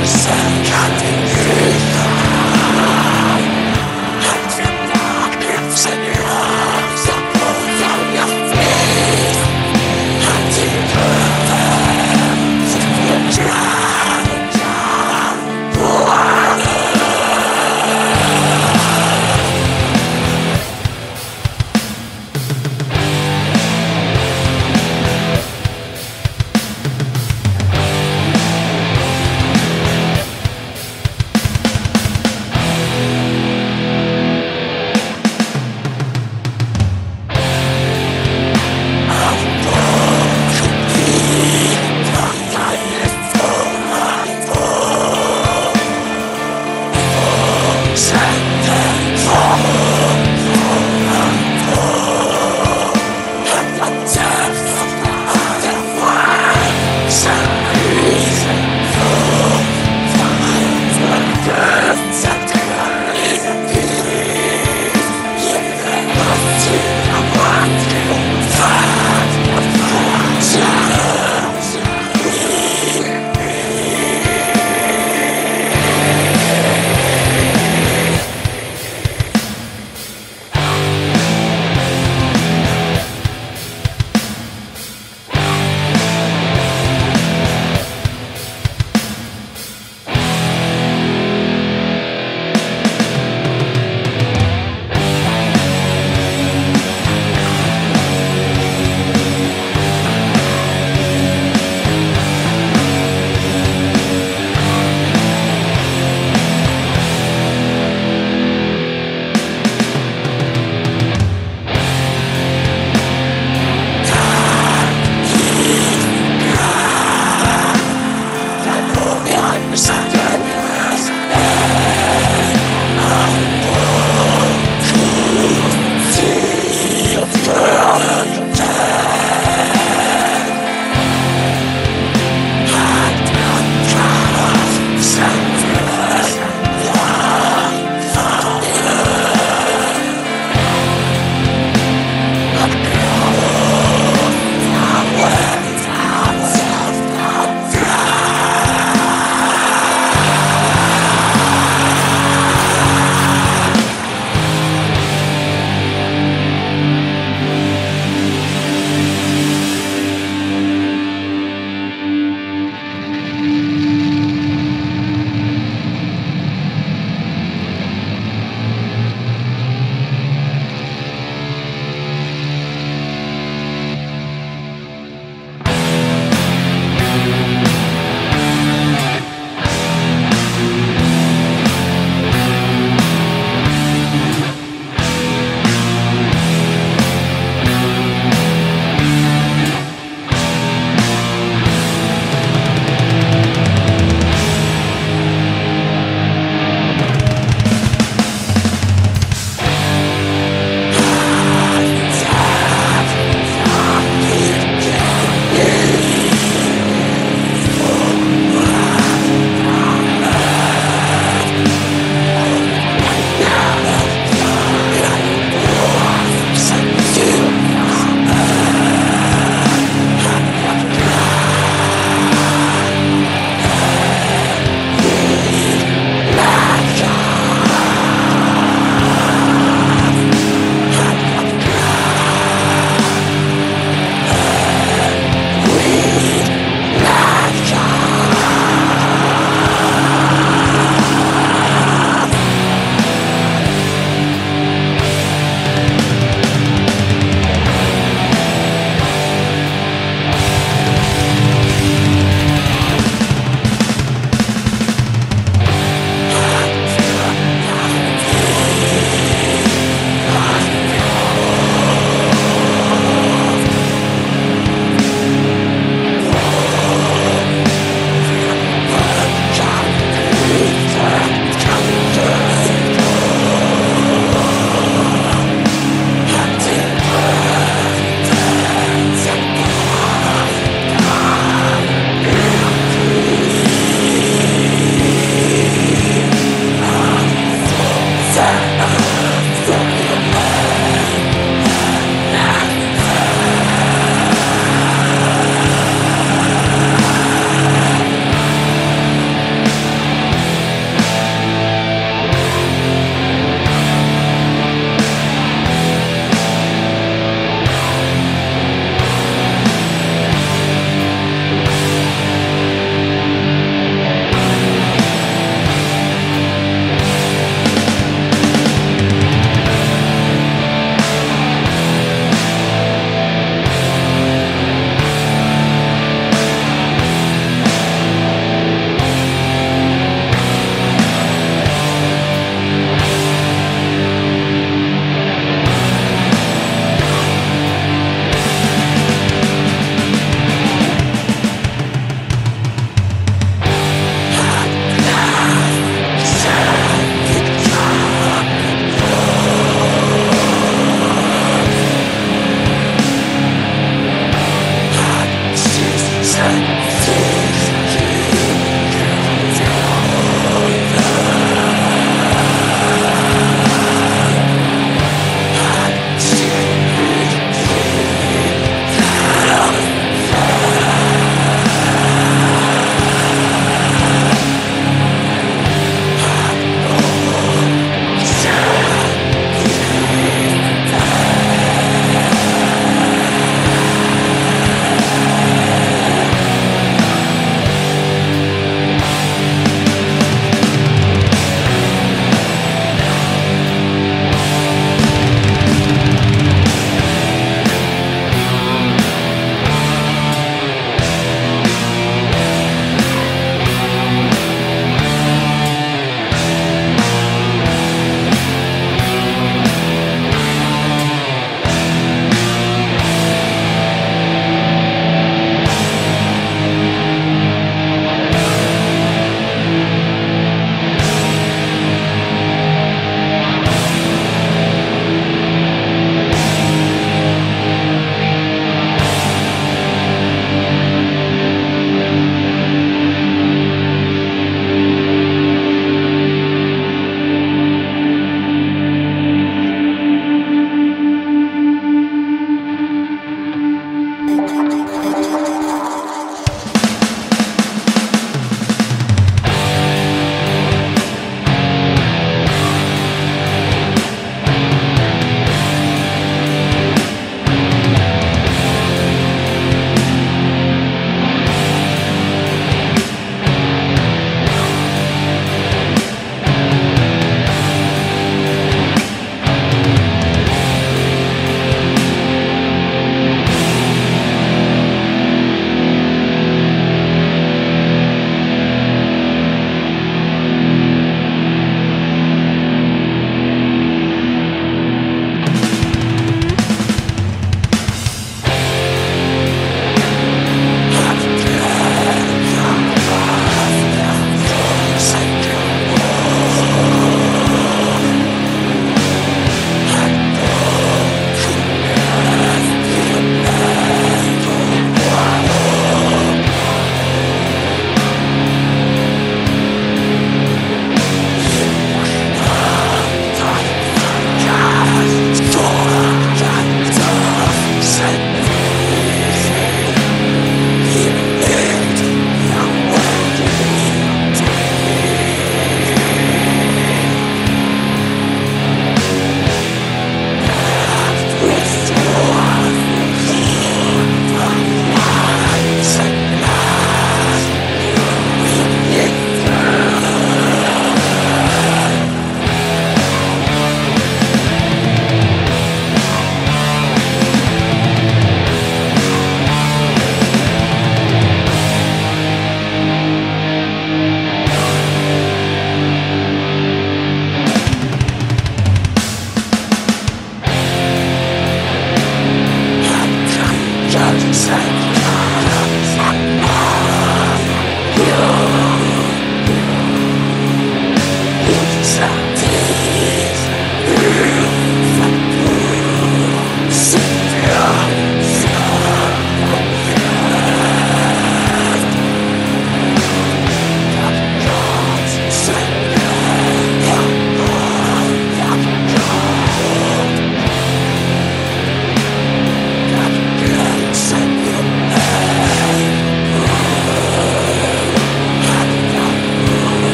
Time to